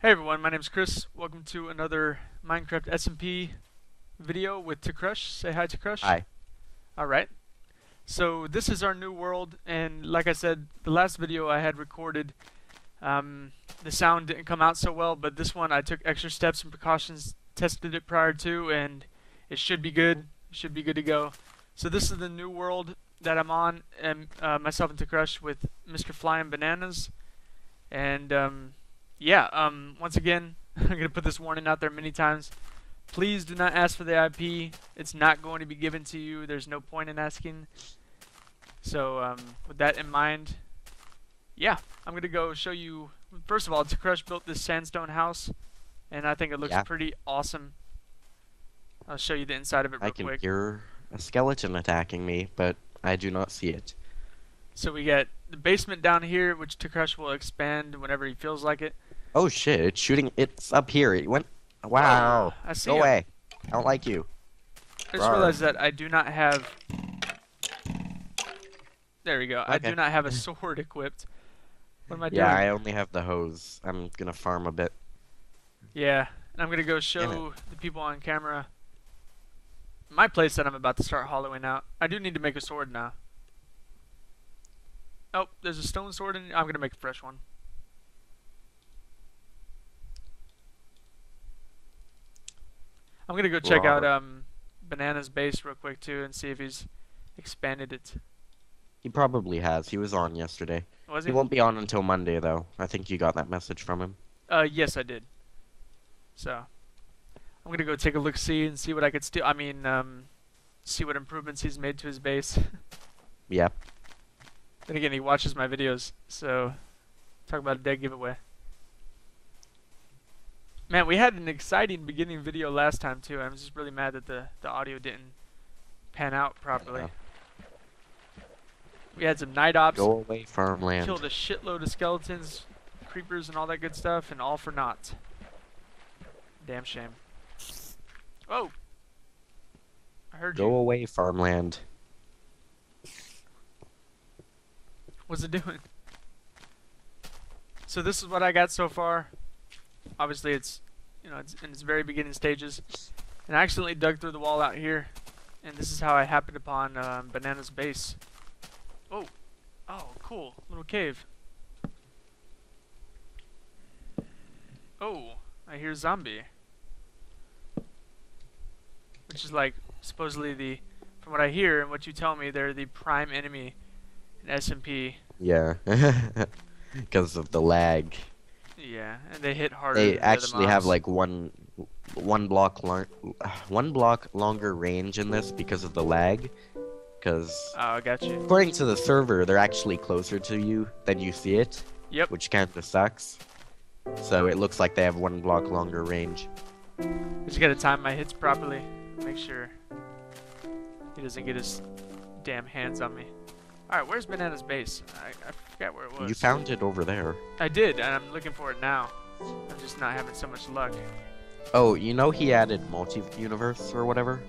Hey everyone, my name is Chris. Welcome to another Minecraft SMP video with Krush. Say hi to Krush. Hi. Alright. So this is our new world and like I said, the last video I had recorded um, the sound didn't come out so well, but this one I took extra steps and precautions, tested it prior to, and it should be good. It should be good to go. So this is the new world that I'm on, and uh, myself and Krush with Mr. Flying Bananas. And um, yeah, um, once again, I'm going to put this warning out there many times. Please do not ask for the IP. It's not going to be given to you. There's no point in asking. So um, with that in mind, yeah, I'm going to go show you. First of all, Krush built this sandstone house, and I think it looks Yeah. pretty awesome. I'll show you the inside of it real quick. I can quick. hear a skeleton attacking me, but I do not see it. So we got the basement down here, which Krush will expand whenever he feels like it. Oh shit, it's shooting. It's up here. It went. Oh, wow. I see Go away. I don't like you. I just Rawr. realized that I do not have. There we go. I do not have a sword equipped. What am I doing? Yeah, I only have the hose. I'm gonna farm a bit. Yeah, and I'm gonna go show the people on camera my place that I'm about to start hollowing out. I do need to make a sword now. Oh, there's a stone sword, and I'm gonna make a fresh one. I'm gonna go check out um Banana's base real quick too, and see if he's expanded it. He probably has. He was on yesterday. Was He he? won't be on until Monday, though. I think you got that message from him. Uh, yes, I did. So, I'm gonna go take a look, see, and see what I could steal. I mean, um, see what improvements he's made to his base. yeah. then again, he watches my videos, so talk about a dead giveaway. Man, we had an exciting beginning video last time too. I'm just really mad that the the audio didn't pan out properly. We had some night ops. Go away, farmland. Killed a shitload of skeletons, creepers, and all that good stuff, and all for naught. Damn shame. Oh! I heard Go you. away, farmland. What's it doing? So this is what I got so far. Obviously, it's you know it's in its very beginning stages, and I accidentally dug through the wall out here, and this is how I happened upon um, Banana's base. Oh, oh, cool, little cave. Oh, I hear zombie, which is like supposedly the, from what I hear and what you tell me, they're the prime enemy in SMP. Yeah. Because of the lag. Yeah, and they hit harder. They than the actually have like one one block long one block longer range in this because of the lag. Because Oh, I got you. according to the server, they're actually closer to you than you see it. Yep. Which kind of sucks. So it looks like they have one block longer range. I Just gotta time my hits properly. Make sure he doesn't get his damn hands on me. All right, where's Banana's base? I, I forgot where it was. You found it over there. I did, and I'm looking for it now. I'm just not having so much luck. Oh, you know he added multi-universe or whatever?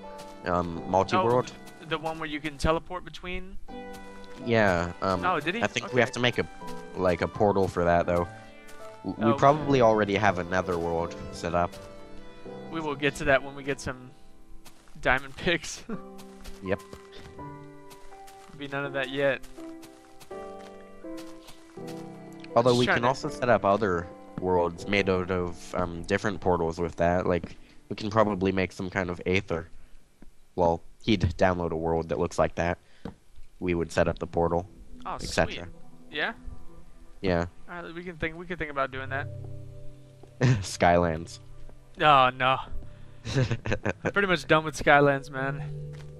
Um, multi-world? Oh, the one where you can teleport between. Yeah, um, Oh, did he? I think we have to make a, like, a portal for that, though. We Oh. probably already have another world set up. We will get to that when we get some diamond picks. Yep. Be none of that yet. Although we can to- also set up other worlds made out of um, different portals with that. Like, we can probably make some kind of Aether. Well, he'd download a world that looks like that. We would set up the portal, Oh, etc. Yeah. Yeah. All right, we can think. We can think about doing that. Skylands. Oh no. I'm pretty much done with Skylands, man.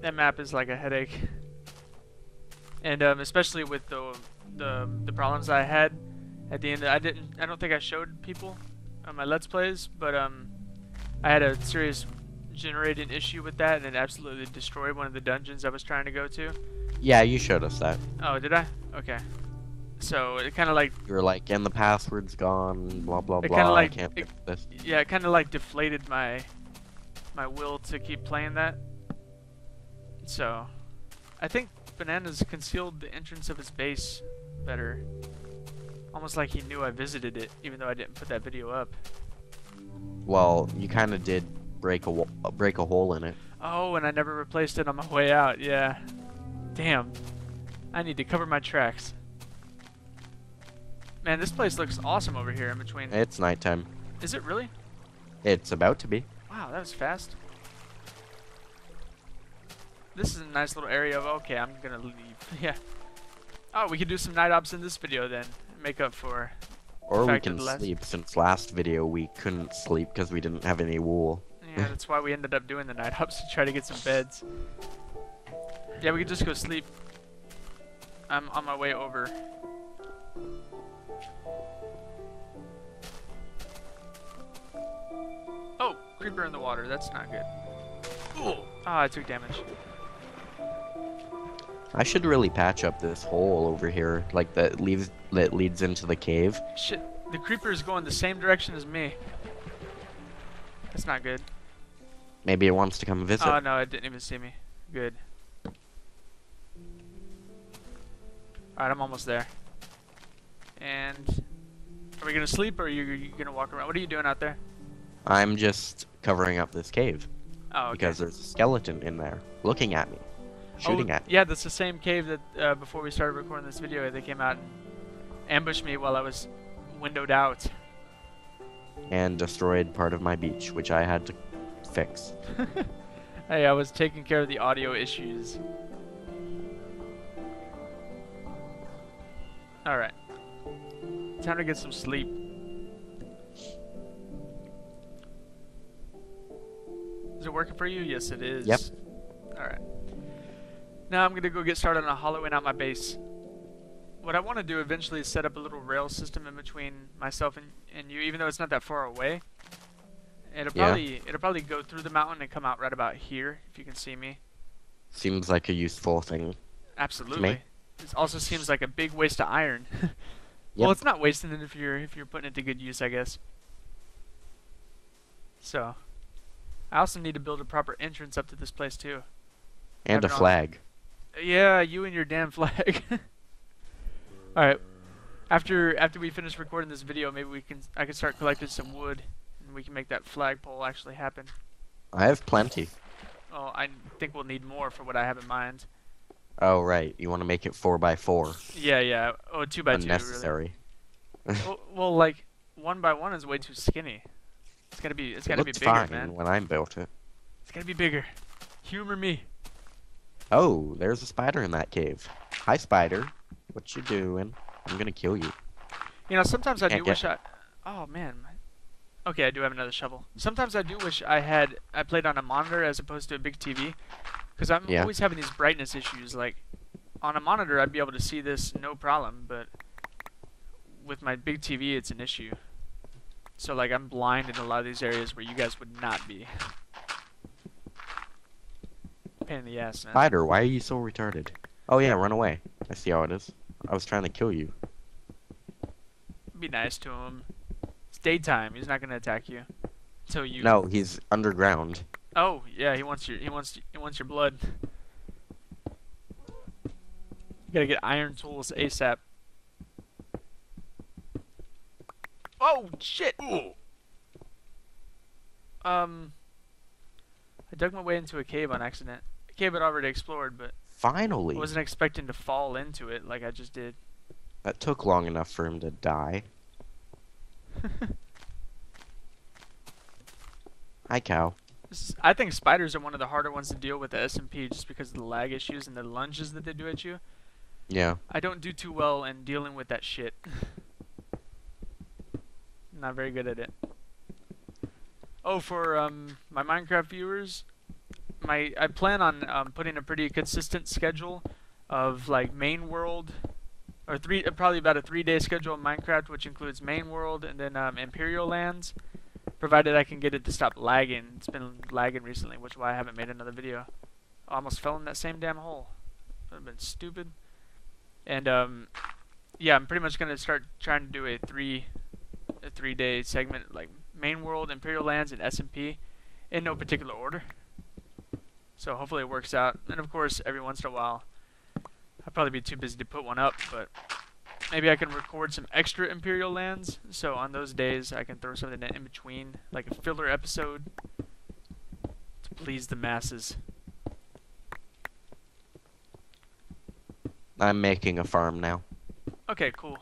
That map is like a headache. And um, especially with the, the the problems I had at the end. I didn't. I don't think I showed people on my Let's Plays, but um, I had a serious generating issue with that, and it absolutely destroyed one of the dungeons I was trying to go to. yeah, you showed us that. Oh, did I? Okay. So it kind of like You were like, and the password's gone, blah blah It blah. kinda I like- can't it- this. yeah, it kind of like deflated my my will to keep playing that. So, I think Bananas concealed the entrance of his base better. Almost like he knew I visited it, even though I didn't put that video up. Well, you kind of did break a break a hole in it. Oh, and I never replaced it on my way out. Yeah. Damn. I need to cover my tracks. Man, this place looks awesome over here in between. It's nighttime. Is it really? It's about to be. Wow, that was fast. This is a nice little area of, okay, I'm gonna leave. yeah. Oh, we could do some night ops in this video then. Make up for. Or we can last- sleep. Since last video we couldn't sleep because we didn't have any wool. Yeah, that's why we ended up doing the night ops to try to get some beds. Yeah, we could just go sleep. I'm on my way over. Oh, creeper in the water. That's not good. Ooh. Ah, I took damage. I should really patch up this hole over here, like that leads that leads into the cave. Shit, the creeper is going the same direction as me. That's not good. Maybe it wants to come visit. Oh no, it didn't even see me. Good. Alright, I'm almost there. And are we gonna sleep or are you, you gonna walk around? What are you doing out there? I'm just covering up this cave Oh, okay. because there's a skeleton in there looking at me, shooting oh, at. Yeah, that's the same cave that uh, before we started recording this video, they came out and ambushed me while I was windowed out. and destroyed part of my beach, which I had to fix. hey, I was taking care of the audio issues. Alright. Time to get some sleep. Is it working for you? Yes, it is. Yep. Now I'm gonna go get started on a hollowing out my base. What I want to do eventually is set up a little rail system in between myself and, and you, even though it's not that far away. It'll Yeah. probably it'll probably go through the mountain and come out right about here, if you can see me. Seems like a useful thing. Absolutely. It also seems like a big waste of iron. Well, it's not wasting it if you're if you're putting it to good use, I guess. So, I also need to build a proper entrance up to this place too. And a flag. Yeah, you and your damn flag. All right. After after we finish recording this video, maybe we can I can start collecting some wood, and we can make that flagpole actually happen. I have plenty. Oh, I think we'll need more for what I have in mind. Oh right, you want to make it four by four? Yeah, yeah. Oh, two by two. Really. Unnecessary. Well, well, like one by one is way too skinny. It's gotta be. It's It gotta be looked bigger, fine man. when I built it. It's gotta be bigger. Humor me. Oh, there's a spider in that cave. Hi, spider. What you doing? I'm gonna kill you. You know, sometimes I do Can't get- wish I. Oh man. Okay, I do have another shovel. Sometimes I do wish I had I played on a monitor as opposed to a big TV, because I'm Yeah. always having these brightness issues. Like on a monitor, I'd be able to see this no problem, but with my big TV, it's an issue. So like I'm blind in a lot of these areas where you guys would not be. Pain in the ass, man. Spider, why are you so retarded? Oh yeah, run away. I see how it is. I was trying to kill you. Be nice to him. It's daytime. He's not gonna attack you. Until you. No, he's underground. Oh yeah, he wants your he wants he wants your blood. You gotta get iron tools ASAP. Oh shit! Um, I dug my way into a cave on accident. Cave I'd already explored, but Finally. I wasn't expecting to fall into it like I just did. That took long enough for him to die. Hi, cow. Is- I think spiders are one of the harder ones to deal with at SMP just because of the lag issues and the lunges that they do at you. Yeah. I don't do too well in dealing with that shit. Not very good at it. Oh, for um, my Minecraft viewers, my I plan on um, putting a pretty consistent schedule of like main world, or three uh, probably about a three-day schedule of Minecraft, which includes main world and then um, Imperial lands, provided I can get it to stop lagging. It's been lagging recently, which is why I haven't made another video. Almost fell in that same damn hole. That would have been stupid. And um, yeah, I'm pretty much gonna start trying to do a three, a three-day segment like main world, Imperial lands, and SMP, in no particular order. So hopefully it works out. And of course, every once in a while, I'll probably be too busy to put one up, but maybe I can record some extra Imperial lands. So on those days, I can throw something in between, like a filler episode, to please the masses. I'm making a farm now. Okay, cool.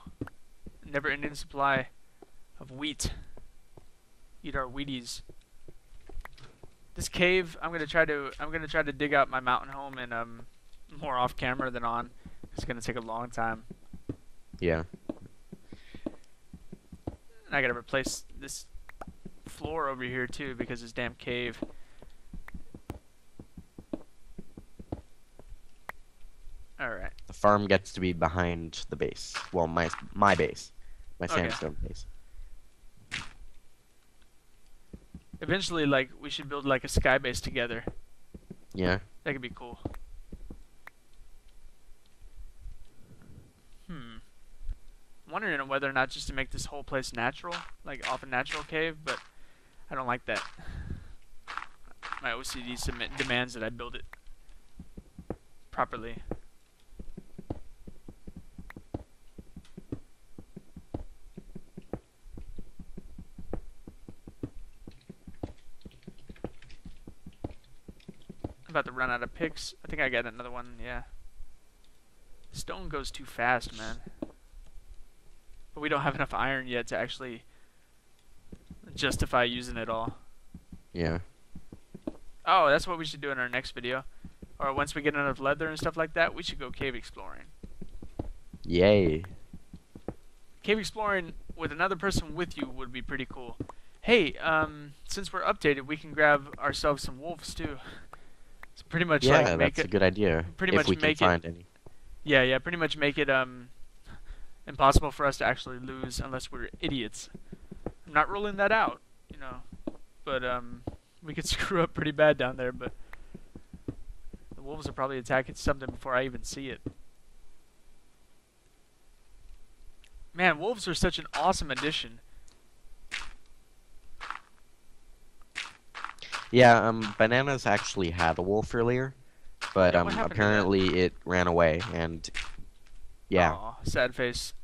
Never ending supply of wheat. Eat our Wheaties. This cave, I'm gonna try to I'm gonna try to dig out my mountain home and um more off camera than on. It's gonna take a long time. Yeah. And I gotta replace this floor over here too because this damn cave. Alright. The farm gets to be behind the base. Well, my my base, my Okay. sandstone base. Eventually like we should build like a sky base together. Yeah. That could be cool. Hmm. I'm wondering whether or not just to make this whole place natural, like off a natural cave, but I don't like that. My OCD submit demands that I build it properly. I'm about to run out of picks. I think I got another one, yeah. Stone goes too fast, man. But we don't have enough iron yet to actually justify using it all. Yeah. Oh, that's what we should do in our next video. Or once we get enough leather and stuff like that, we should go cave exploring. Yay. Cave exploring with another person with you would be pretty cool. Hey, um, since we're updated, we can grab ourselves some wolves too. It's pretty much yeah, like make that's a good idea. pretty if much we can make it- find any. Yeah, yeah, pretty much make it um impossible for us to actually lose unless we're idiots. I'm not ruling that out, you know. But um we could screw up pretty bad down there, but the wolves will probably attack it something before I even see it. Man, wolves are such an awesome addition. Yeah, um, bananas actually had a wolf earlier, but Yeah, um, what happened to that? apparently it ran away, and yeah, Aw, sad face.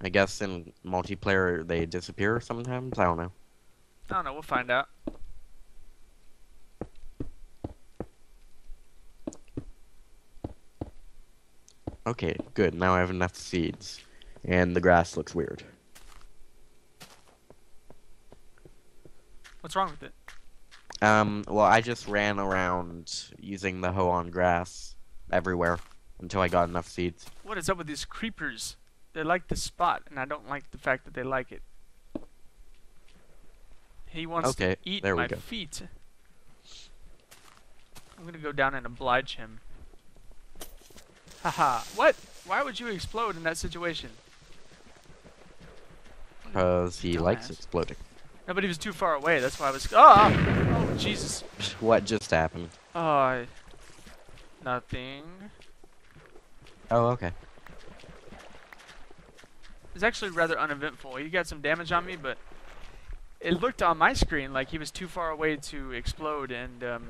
I guess in multiplayer they disappear sometimes. I don't know. I don't know, we'll find out. Okay, good. Now I have enough seeds, and the grass looks weird. What's wrong with it? Um, well, I just ran around using the hoe on grass everywhere until I got enough seeds. What is up with these creepers? They like the spot, and I don't like the fact that they like it. He wants Okay, to eat there we my go. feet. I'm gonna go down and oblige him. Haha. What? Why would you explode in that situation? Because he likes exploding. No, but he was too far away. That's why I was. Ah! Oh, Jesus. What just happened? Oh, I- nothing. Oh, okay. It's actually rather uneventful. He got some damage on me, but it looked on my screen like he was too far away to explode, and um,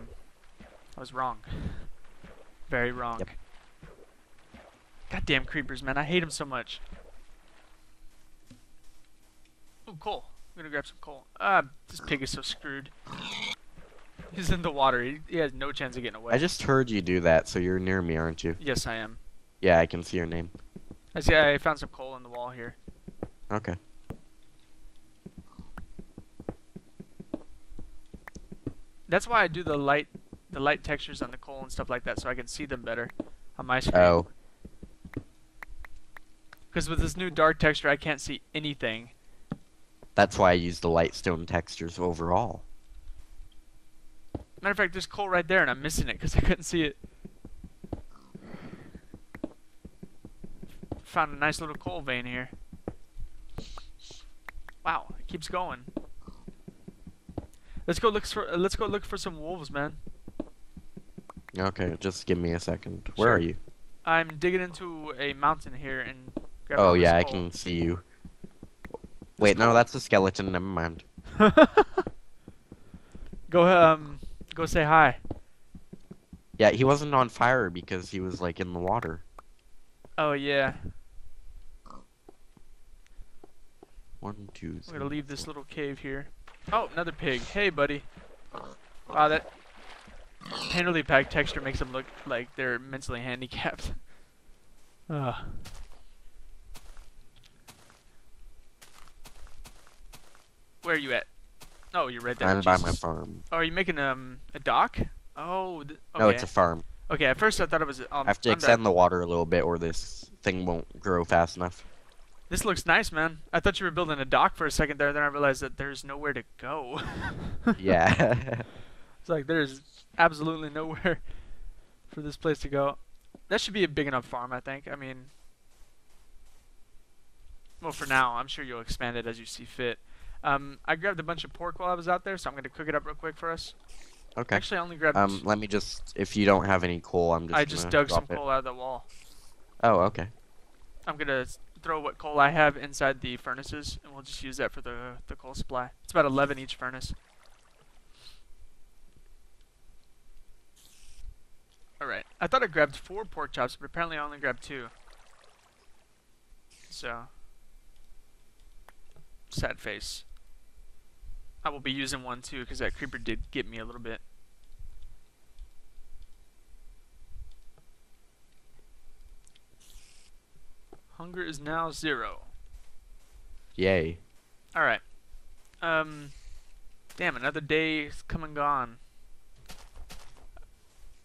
I was wrong. Very wrong. Yep. Goddamn creepers, man! I hate them so much. Oh, coal. I'm gonna grab some coal. Ah, this pig is so screwed. He's in the water. He, he has no chance of getting away. I just heard you do that, so you're near me, aren't you? yes, I am. Yeah, I can see your name. I see. I found some coal in the wall here. Okay. That's why I do the light, the light textures on the coal and stuff like that, so I can see them better on my screen. Oh, Because with this new dark texture, I can't see anything. That's why I use the light stone textures overall. Matter of fact, there's coal right there, and I'm missing it because I couldn't see it. Found a nice little coal vein here. Wow, it keeps going. Let's go look for uh, let's go look for some wolves, man. Okay, just give me a second. Where are you? I'm digging into a mountain here and. Oh yeah, I can see you. Wait, no, that's a skeleton. Never mind. go um, go say hi. Yeah, he wasn't on fire because he was like in the water. Oh yeah. One, two, I'm gonna leave this little cave here. Oh, another pig. Hey, buddy. Wow, that painterly packed texture makes them look like they're mentally handicapped. Ugh. Where are you at? Oh, you're right there. I'm by my farm. Oh, are you making um a dock? Oh, okay. No, it's a farm. okay. At first, I thought it was. Um, I have to I'm extend the water a little bit, or this thing won't grow fast enough. This looks nice, man. I thought you were building a dock for a second there. Then I realized that there's nowhere to go. yeah. It's like there's absolutely nowhere for this place to go. That should be a big enough farm, I think. I mean, well, for now, I'm sure you'll expand it as you see fit. Um, I grabbed a bunch of pork while I was out there, so I'm gonna cook it up real quick for us. okay. Actually, I only grabbed. Um, let me just. If you don't have any coal, I'm just. I just dug some it. coal out of the wall. Oh, okay. I'm gonna throw what coal I have inside the furnaces, and we'll just use that for the the coal supply. It's about 11 each furnace. All right. I thought I grabbed four pork chops, but apparently I only grabbed two. So, sad face. I will be using one too, because that creeper did get me a little bit. Hunger is now zero. Yay. All right. Um, damn, another day's come and gone.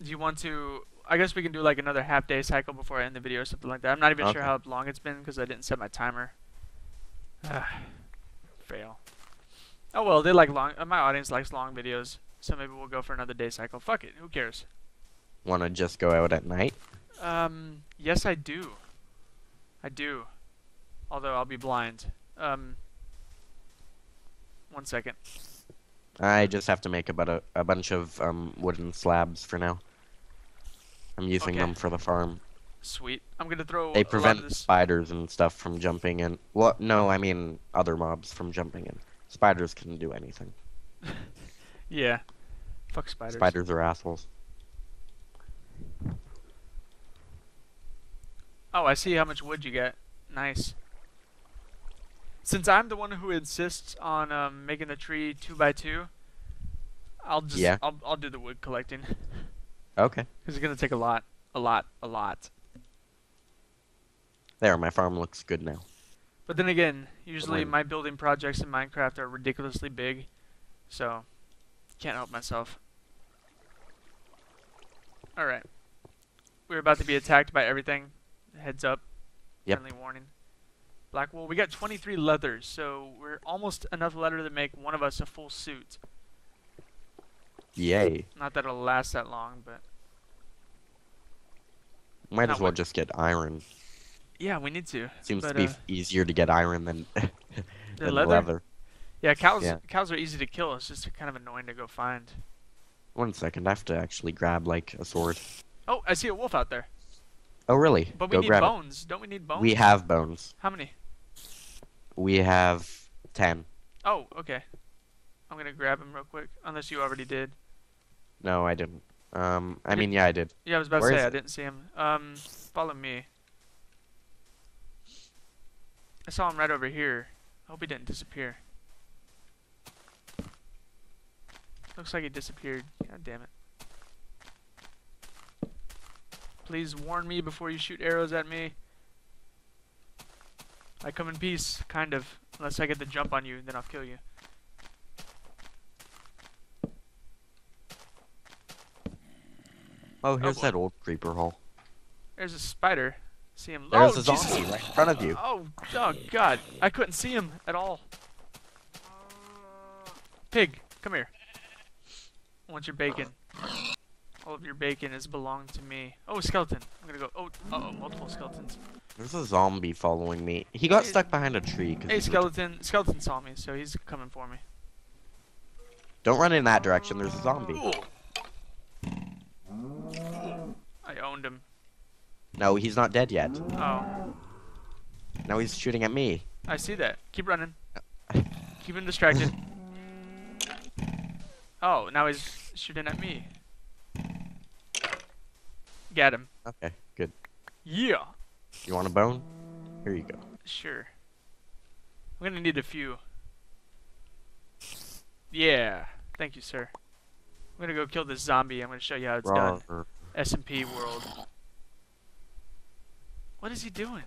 Do you want to? I guess we can do like another half day cycle before I end the video or something like that. I'm not even sure how long it's been because I didn't set my timer. Ah, Fail. Oh well, they like long. Uh, my audience likes long videos, so maybe we'll go for another day cycle. Fuck it, who cares? Want to just go out at night? Um, yes, I do. I do. Although I'll be blind. Um, one second. I just have to make about a, a bunch of um, wooden slabs for now. I'm using Okay. them for the farm. Sweet. I'm gonna throw. They a lot of prevent spiders and stuff from jumping in. Well, no, I mean other mobs from jumping in. Spiders can do anything. Yeah. Fuck spiders. Spiders are assholes. Oh, I see how much wood you get. Nice. Since I'm the one who insists on um, making the tree two by two, I'll just Yeah. I'll I'll do the wood collecting Okay. because it's gonna take a lot, a lot, a lot. There, my farm looks good now. But then again, usually my building projects in Minecraft are ridiculously big, so can't help myself. All right, we're about to be attacked by everything. Heads up. Yep. Friendly warning. Black wool. We got 23 leathers, so we're almost enough leather to make one of us a full suit. Yay. Not that it'll last that long, but Might as well just get iron. Yeah, we need to. Seems But, to be uh, easier to get iron than, The than leather? leather. Yeah, cows. Yeah. Cows are easy to kill. It's just kind of annoying to go find. One second, I have to actually grab like a sword. Oh, I see a wolf out there. Oh really? But we Go need grab bones. Don't we need bones? We have bones. How many? We have ten. Oh, okay. I'm gonna grab him real quick. Unless you already did. No, I didn't. Um, I mean, yeah, I did. Yeah, I was about Where to say I didn't see him. Um, follow me. I saw him right over here. I hope he didn't disappear. Looks like he disappeared. God damn it. Please warn me before you shoot arrows at me. I come in peace, kind of. Unless I get the jump on you, then I'll kill you. Oh, here's boy. that old creeper hole. There's a spider. See him. There's oh, a Jesus. zombie right in front of you. Oh, oh God! I couldn't see him at all. Pig, come here. I want your bacon. All of your bacon is belong to me. Oh, skeleton. I'm gonna go. Oh, uh oh, multiple skeletons. There's a zombie following me. He got Hey- stuck behind a tree. 'cause Hey, skeleton. Skeleton saw me, so he's coming for me. Don't run in that direction. There's a zombie. I owned him. No, he's not dead yet. Oh, Now he's shooting at me. I see that. Keep running. Keep him distracted. Oh, now he's shooting at me. Got him. Okay, good. Yeah. You want a bone? Here you go. Sure. I'm gonna need a few. Yeah. Thank you, sir. I'm gonna go kill this zombie. I'm gonna show you how it's done. SMP world. What is he doing?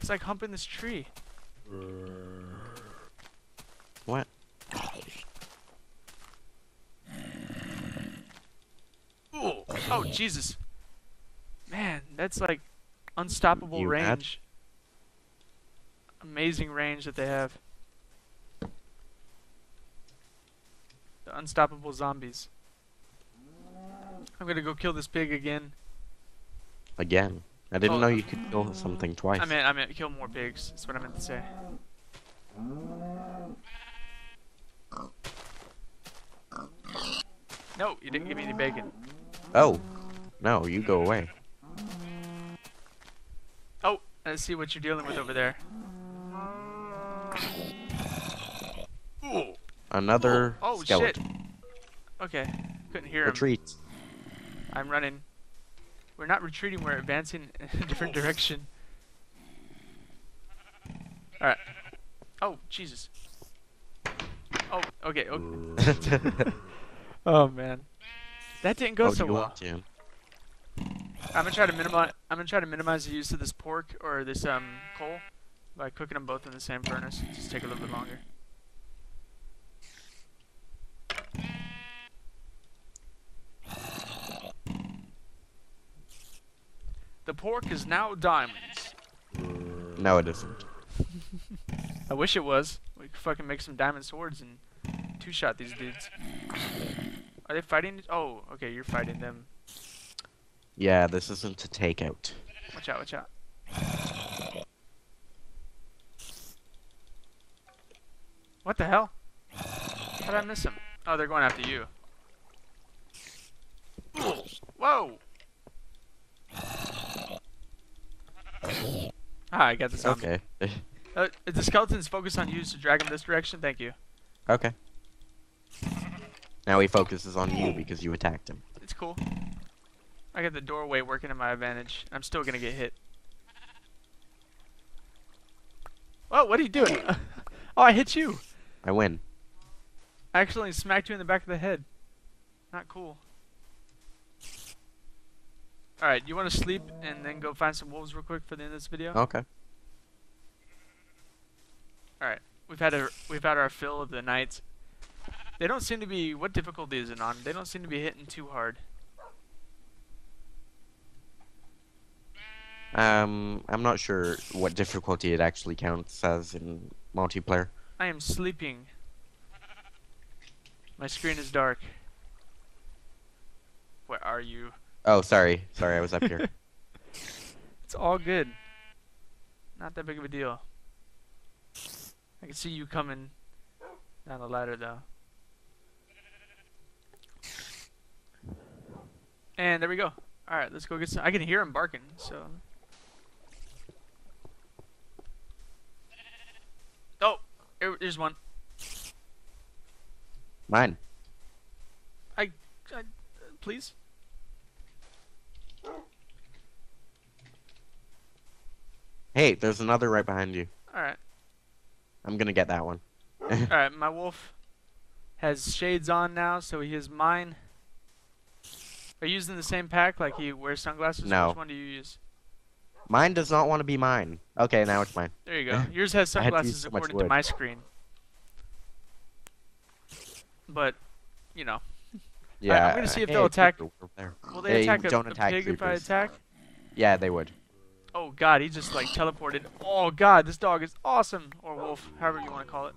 He's like humping this tree. What? Ooh. Oh Jesus. Man, that's like unstoppable You range. Amazing range that they have. The unstoppable zombies. I'm gonna go kill this pig again. Again. I didn't Oh. know you could kill something twice. I meant I meant kill more pigs. That's what I meant to say. No, you didn't give me any bacon. oh. No, you go away. Oh, let's see what you're dealing with over there. Ooh. Another Oh, oh skeleton. shit. Okay, couldn't hear him. Retreat. I'm running. We're not retreating, we're advancing in a different direction. Alright. Oh, Jesus. Oh, okay, okay. Oh, man. That didn't go oh, so well. to? I'm gonna try to minimize. I'm gonna try to minimize the use of this pork or this um coal by cooking them both in the same furnace. Just take a little bit longer. The pork is now diamonds. No, it isn't. I wish it was. We could fucking make some diamond swords and two-shot these dudes. Are they fighting? Oh, okay, you're fighting them. Yeah, this isn't a takeout. Watch out, watch out. What the hell? How did I miss him? Oh, they're going after you. Whoa! Ah, I got the zombie. Okay. Uh, the skeletons focus on you, so drag him this direction. Thank you. okay. Now he focuses on you because you attacked him. It's cool. I got the doorway working in my advantage. I'm still gonna get hit. Oh, what are you doing? oh, I hit you. I win. I accidentally smacked you in the back of the head. Not cool. Alright, you want to sleep and then go find some wolves real quick for the end of this video? Okay. Alright, we've had a we've had our fill of the nights. They don't seem to be. What difficulty is it on? They don't seem to be hitting too hard. Um, I'm not sure what difficulty it actually counts as in multiplayer. I am sleeping. My screen is dark. Where are you? Oh, sorry. Sorry, I was up here. It's all good. Not that big of a deal. I can see you coming down the ladder though. And there we go. Alright, let's go get some. I can hear him barking, so. Oh, there's one. Mine. I, I please? Hey, there's another right behind you. Alright. I'm gonna get that one. Alright, my wolf has shades on now, so he is mine. Are you using the same pack? Like he wears sunglasses? No. Which one do you use? Mine does not want to be mine. Okay, now it's mine. There you go. Yours has I had to sunglasses so much according to my screen. But, you know. Yeah. Right, I'm gonna see if hey, they'll attack- creeper over there. Will they Hey, attack a, don't a attack pig if I attack? Yeah, they would. Oh god, he just like teleported. Oh god, this dog is awesome. Or wolf, however you want to call it.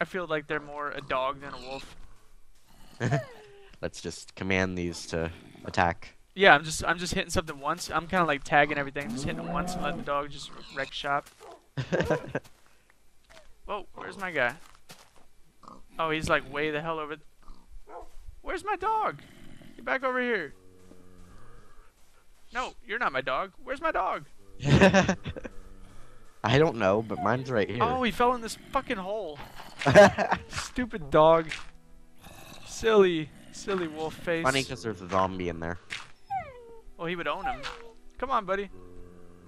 I feel like they're more a dog than a wolf. Let's just command these to attack. Yeah, I'm just I'm just hitting something once. I'm kind of like tagging everything. I'm just hitting it once and letting the dog just wreck shop. Whoa, where's my guy? Oh, he's like way the hell over. Where's my dog? Get back over here. No, you're not my dog. Where's my dog? I don't know, but mine's right here. Oh, he fell in this fucking hole. Stupid dog. Silly, silly wolf face. Funny because there's a zombie in there. Well, he would own him. Come on, buddy.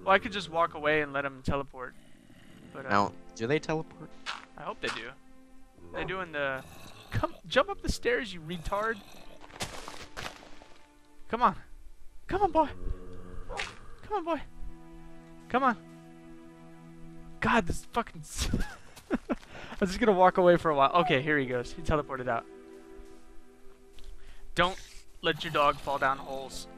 Well, I could just walk away and let him teleport. But uh, Now, do they teleport? I hope they do. They doing the come jump up the stairs, you retard. Come on. Come on, boy. Come on, boy. Come on. God, this fucking I'm just gonna walk away for a while. Okay, here he goes. He teleported out. Don't let your dog fall down holes.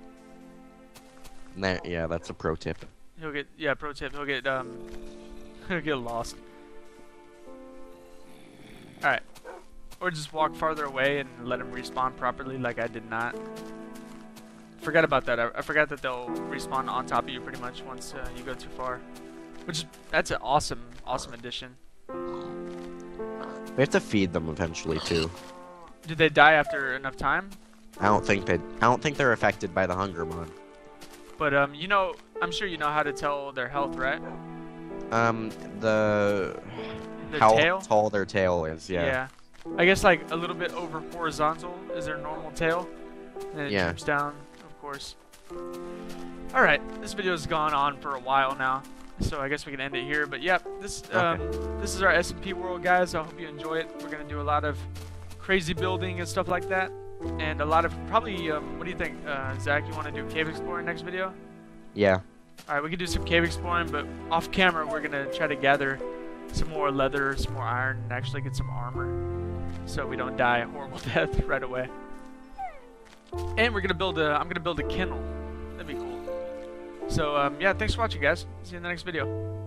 Nah, yeah, that's a pro tip. He'll get yeah, pro tip, he'll get um he'll get lost. Alright. Or just walk farther away and let him respawn properly like I did not. Forgot about that. I, I forgot that they'll respawn on top of you pretty much once uh, you go too far. Which is that's an awesome, awesome addition. We have to feed them eventually too. Did they die after enough time? I don't think they. I don't think they're affected by the hunger mod. But um, you know, I'm sure you know how to tell their health, right? Um, the Their how tail. tall their tail is. Yeah. Yeah. I guess like a little bit over horizontal is their normal tail. And it Yeah. droops down, course. Alright, this video's gone on for a while now. So I guess we can end it here. But yep, this um, this is our SMP world guys. I hope you enjoy it. We're gonna do a lot of crazy building and stuff like that. And a lot of probably um, what do you think, uh, Zach? You wanna do cave exploring next video? Yeah. Alright, we can do some cave exploring, but off camera we're gonna try to gather some more leather, some more iron, and actually get some armor. So we don't die a horrible death right away. And we're gonna build a I'm gonna build a kennel. That'd be cool. So um, yeah, thanks for watching guys. See you in the next video.